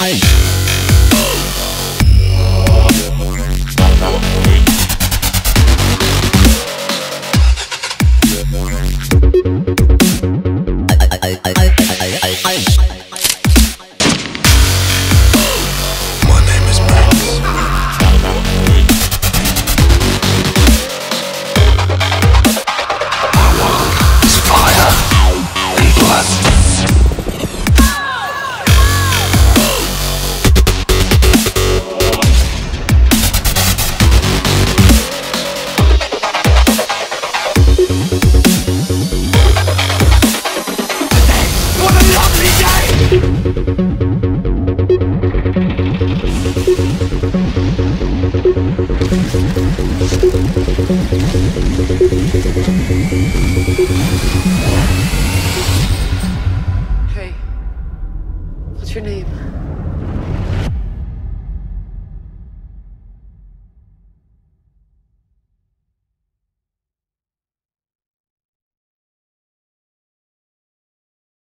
My